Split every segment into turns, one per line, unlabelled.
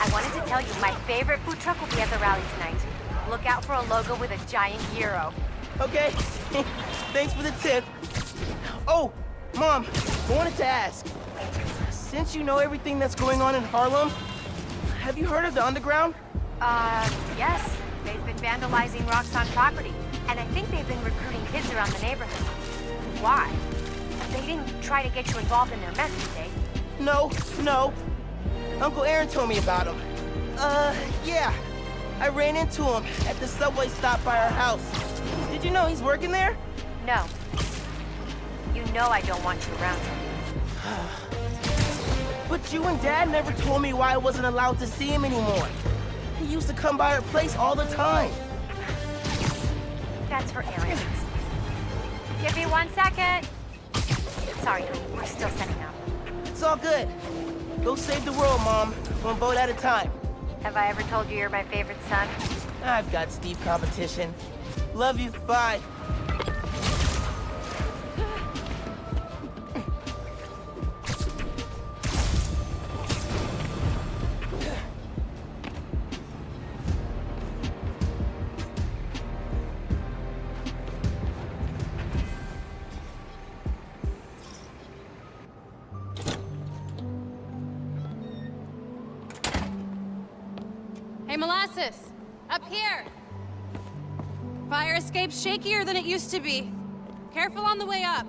I wanted to tell you, my favorite food truck will be at the rally tonight. Look out for a logo with a giant gyro.
Okay. Thanks for the tip. Oh, Mom, I wanted to ask. Since you know everything that's going on in Harlem, have you heard of the Underground?
Uh, yes. They've been vandalizing Roxxon property, and I think they've been recruiting kids around the neighborhood. Why? They didn't try to get you involved in their mess, did they?
No, no. Uncle Aaron told me about him. Uh, yeah. I ran into him at the subway stop by our house. Did you know he's working there?
No. You know I don't want you around him.
But you and Dad never told me why I wasn't allowed to see him anymore. He used to come by our place all the time.
That's for Aaron. Give me one second. Sorry, honey. We're still setting up.
It's all good. Go save the world, Mom. One vote at a time.
Have I ever told you you're my favorite son?
I've got Steve competition. Love you. Bye.
Hey, Molasses! Up here! Fire escape's shakier than it used to be. Careful on the way up.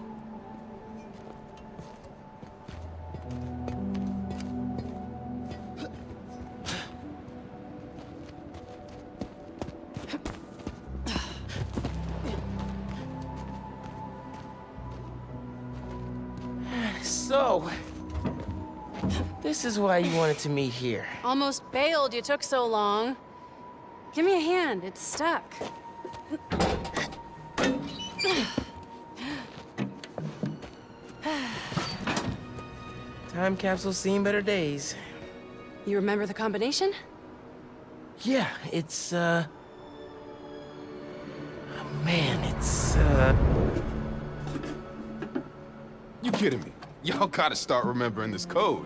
This is why you wanted to meet here.
Almost bailed, you took so long. Give me a hand, it's stuck.
Time capsule's seen better days.
You remember the combination?
Yeah, it's, uh... Man, it's, uh...
You kidding me? Y'all gotta start remembering this code.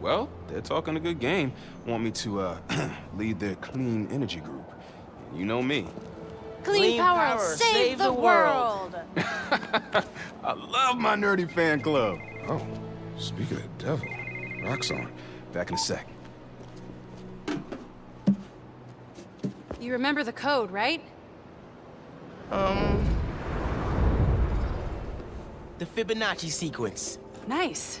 Well, they're talking a good game. Want me to, uh, lead their clean energy group. You know me.
Clean,
Clean
power,
power,
save, the, world.
I love my nerdy fan club. Oh, speak of the devil. Roxxon. Back in a sec.
You remember the code, right?
Um... The Fibonacci sequence.
Nice.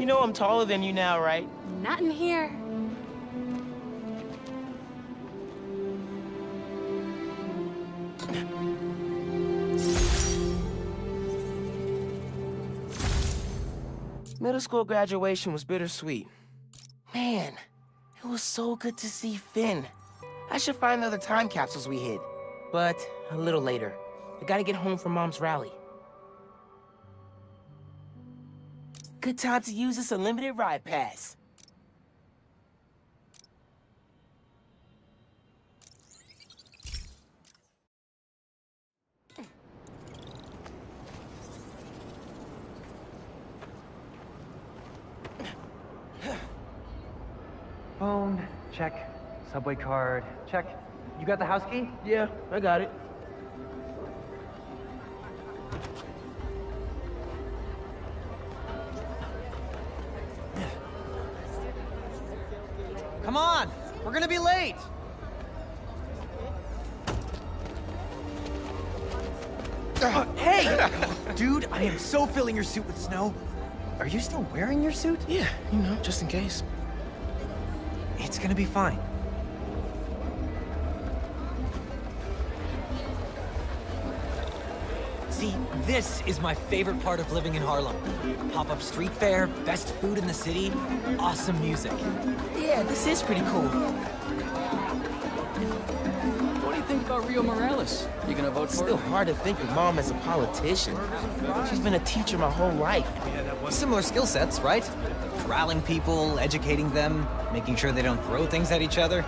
You know I'm taller than you now, right?
Not in here.
Middle school graduation was bittersweet. Man, it was so good to see Finn. I should find the other time capsules we hid. But a little later. I gotta get home for Mom's rally. Good time to use this unlimited ride pass.
Phone, check. Subway card, check. You got the house key?
Yeah, I got it.
Filling your suit with snow. Are you still wearing your suit?
Yeah, you know, just in case.
It's gonna be fine. See, this is my favorite part of living in Harlem. Pop-up street fair, best food in the city, awesome music.
Yeah, this is pretty cool.
About Rio Morales? You gonna vote
It's
for
still
him?
hard to think of mom as a politician. She's been a teacher my whole life.
Similar skill sets, right? Corralling people, educating them, making sure they don't throw things at each other.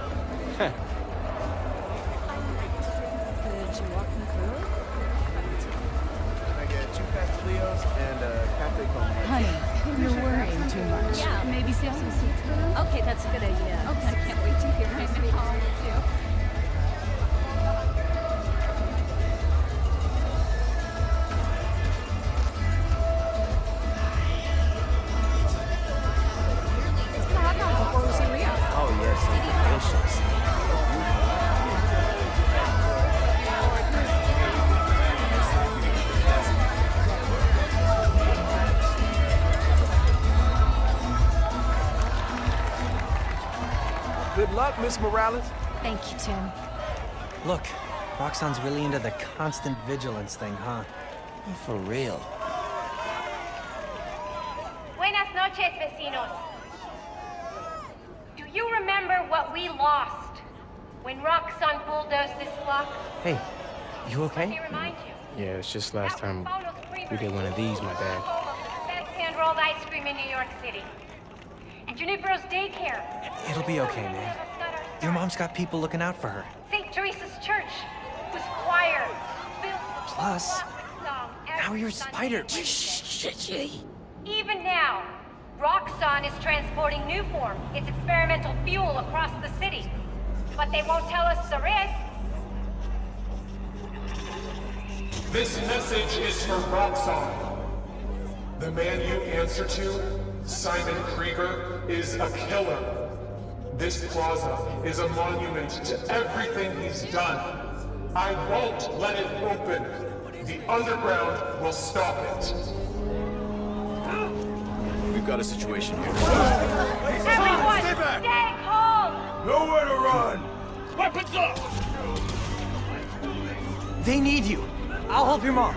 I get two Castellios and a cafe con leche.
Honey, you're worrying too much.
Yeah, maybe save some seats for them? Okay, that's a good idea.
Miss Morales.
Thank you, Tim.
Look, Roxxon's really into the constant vigilance thing, huh?
For real.
Buenas noches, vecinos. Do you remember what we lost when Roxanne bulldozed this block?
Hey, you
Let me
okay?
remind you.
Yeah, it's just last
That
time we did one of these, my bad.
Home of the Best hand-rolled ice cream in New York City. And Junipero's daycare.
It'll be okay, man. Your mom's got people looking out for her.
St. Teresa's Church, whose choir built
Plus, now you're
Sunday.
Spider.
Even now, Roxxon is transporting Nuform, its experimental fuel, across the city. But they won't tell us the risks.
This message is for Roxxon. The man you answer to, Simon Krieger, is a killer. This plaza is a monument to everything he's done. I won't let it open. The underground will stop it.
We've got a situation here.
Everyone, stay back. stay calm!
Nowhere to run!
Weapons up!
They need you. I'll help your mom.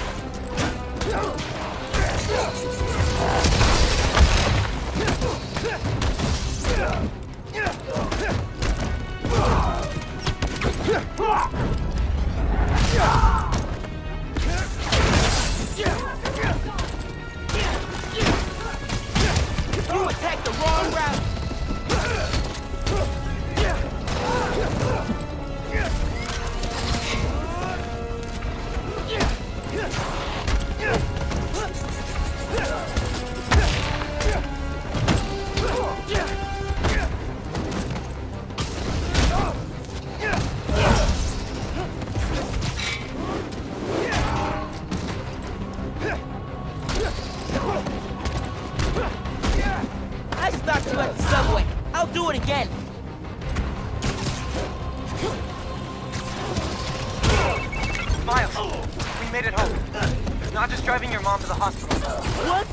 You
attacked the wrong route!
Made it home. It's Not just driving your mom to the hospital.
What?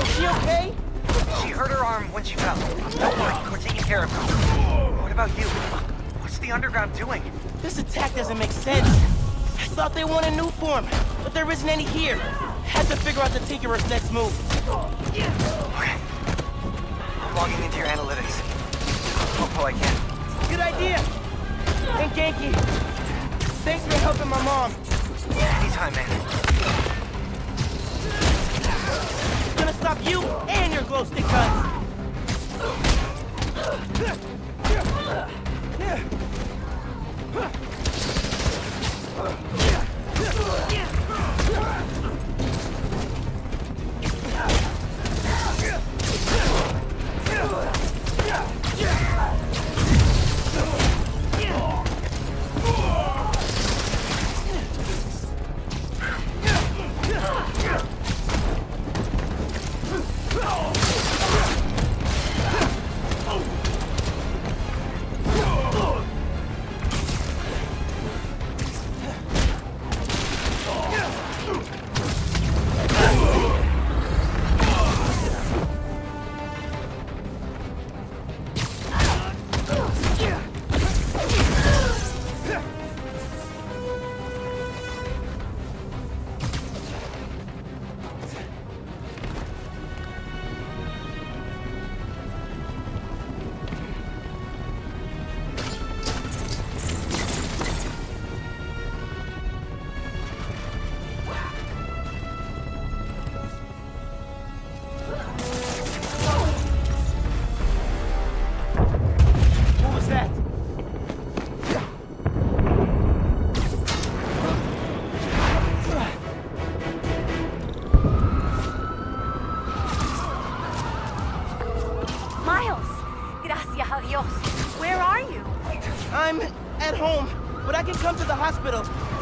Is she okay?
She hurt her arm when she fell. Don't worry, we're taking care of her. What about you? What's the underground doing?
This attack doesn't make sense. I thought they wanted Nuform, but there isn't any here. Had to figure out the Tinkerer's next move.
Okay. I'm logging into your analytics. How I can.
Good idea. And Ganke, Thanks for helping my mom.
Anytime, man.
Gonna stop you and your glow stick guns.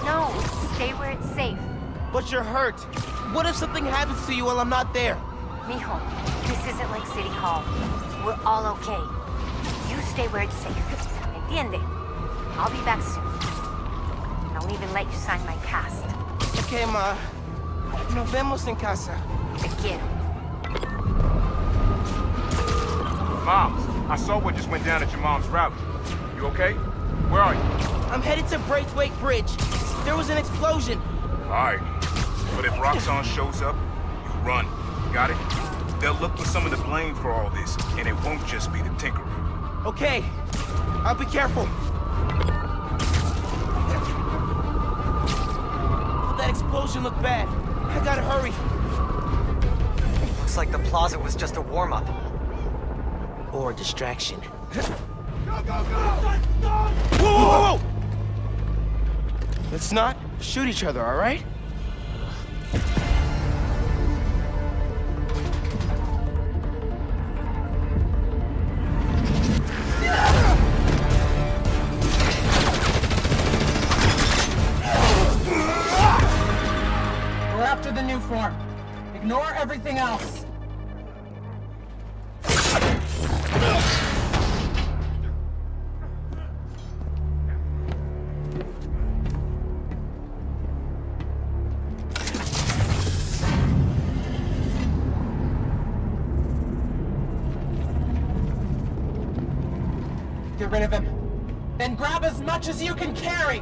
No, stay where it's safe.
But you're hurt. What if something happens to you while I'm not there?
Mijo, this isn't like City Hall. We're all okay. You stay where it's safe. Entiende? I'll be back soon. I'll even let you sign my cast.
Okay, ma. Nos vemos en casa.
Te quiero.
Moms, I saw what just went down at your mom's rally. You okay? Where are you?
I'm headed to Braithwaite Bridge. There was an explosion.
Alright. But if Roxxon shows up, you run. Got it? They'll look for some of the blame for all this, and it won't just be the Tinkerer.
Okay. I'll be careful. Oh, that explosion looked bad. I gotta hurry.
Looks like the plaza was just a warm-up.
Or a distraction. Go, go, go! Whoa, whoa, whoa! Let's not shoot each other, all right?
Get rid of him. Then grab as much as you can carry.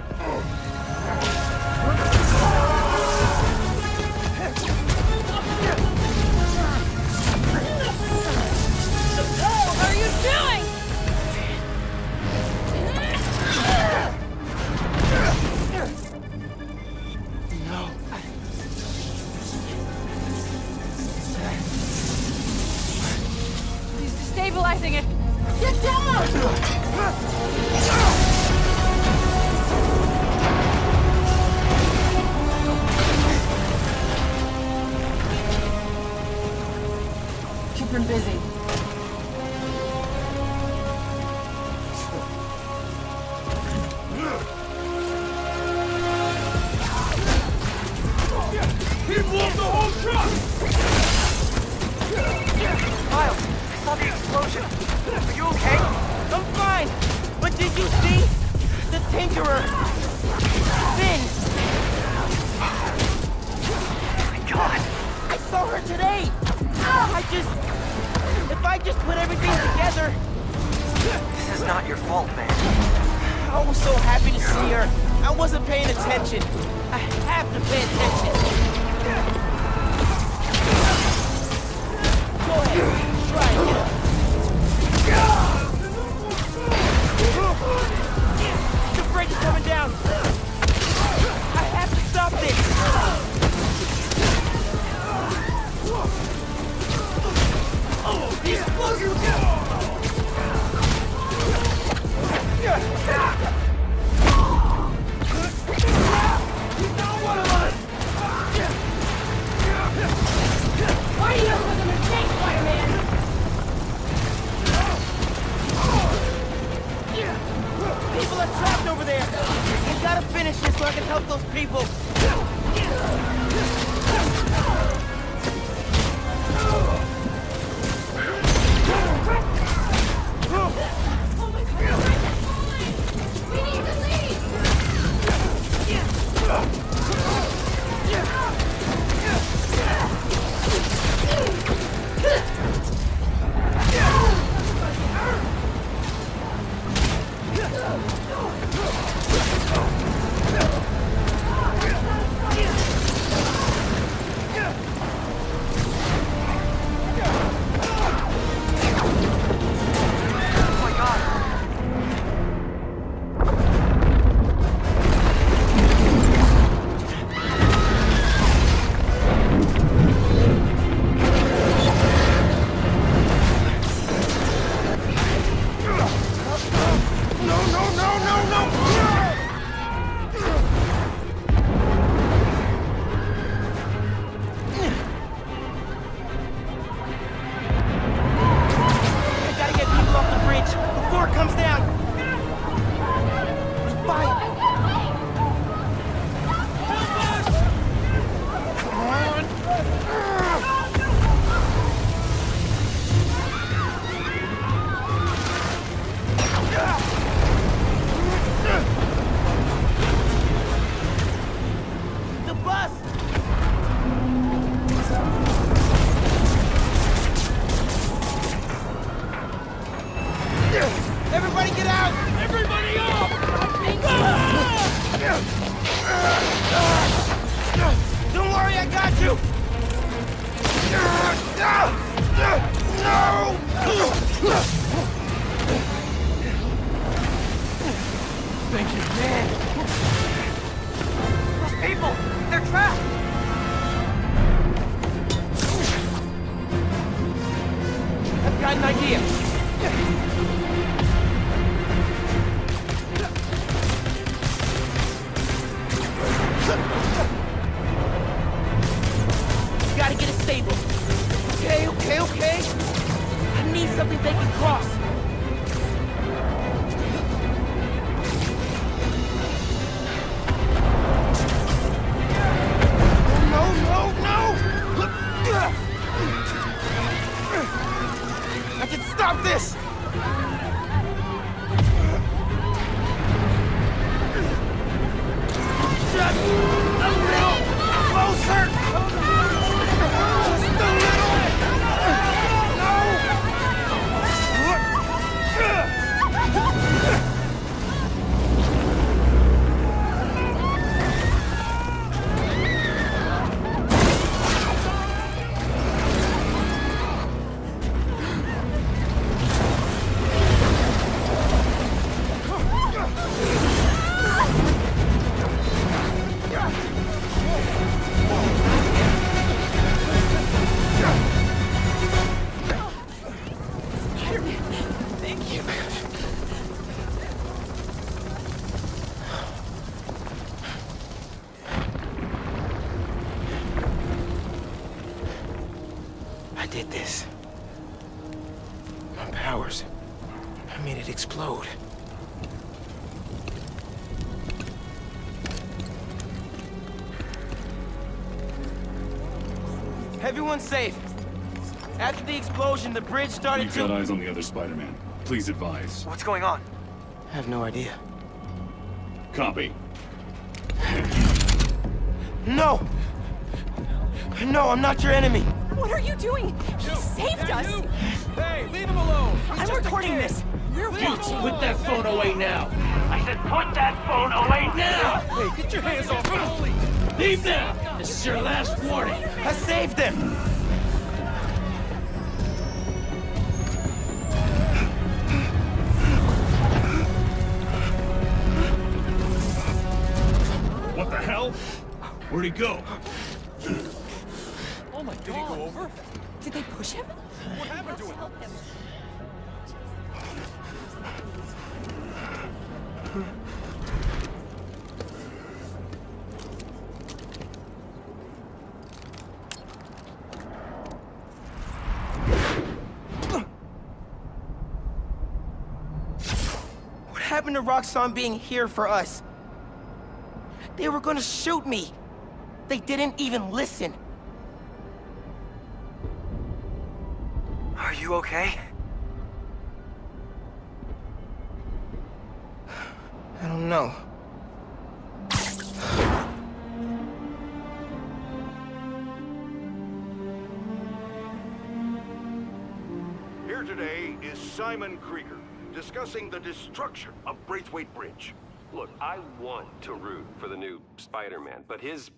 What are you doing?
No.
He's destabilizing it. Get down!
Keep him busy.
Okay,
okay, okay. I need something they can cross. Everyone's safe. After the explosion, the bridge started
We've
to...
got eyes on the other Spider-Man. Please advise.
What's going on? I have no idea.
Copy.
No! No, I'm not your enemy.
What are you doing? He saved us!
Hey, leave him alone!
I'm recording this! We're
You put that phone away now! I said put that phone away now!
Hey, get your hands off me!
Leave now! This is your last warning!
I saved him!
Where'd he go?
Oh my god! Did he go over?
Did they push him?
What happened to him?
What happened to Roxxon being here for us? They were gonna shoot me. They didn't even listen.
Are you okay?
I don't know.
Here today is Simon Krieger, discussing the destruction of Braithwaite Bridge.
Look, I want to root for the new Spider-Man, but his,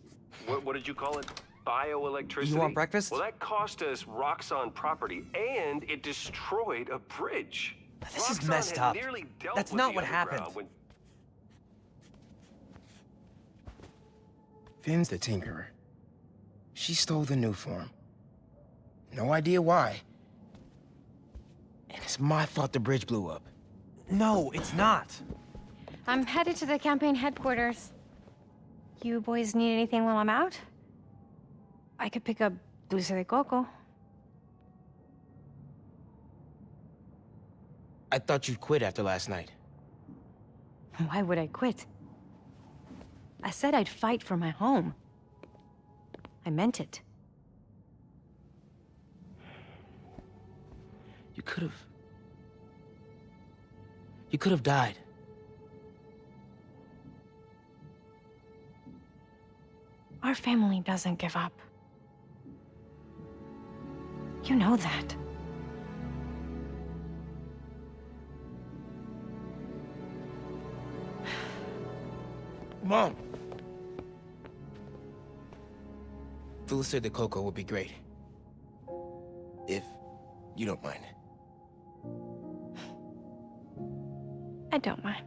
what, what did you call it? Bioelectricity?
You want breakfast?
Well, that cost us Roxxon property, and it destroyed a bridge.
This is messed up. That's not what happened.
When...
Finn's the Tinkerer. She stole the Nuform. No idea why. And it's my fault the bridge blew up.
No, it's not.
I'm headed to the campaign headquarters. You boys need anything while I'm out? I could pick up dulce de coco.
I thought you'd quit after last night.
Why would I quit? I said I'd fight for my home. I meant it.
You could have... You could have died.
Our family doesn't give up. You know that.
Mom! Dulce de coco would be great. If you don't mind.
I don't mind.